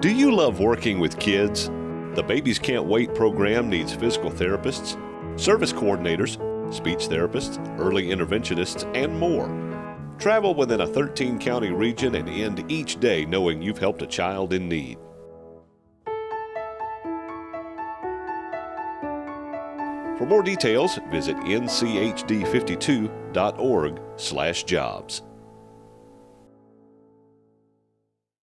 Do you love working with kids? The Babies Can't Wait program needs physical therapists, service coordinators, speech therapists, early interventionists, and more. Travel within a 13 county region and end each day knowing you've helped a child in need. For more details, visit nchd52.org/jobs.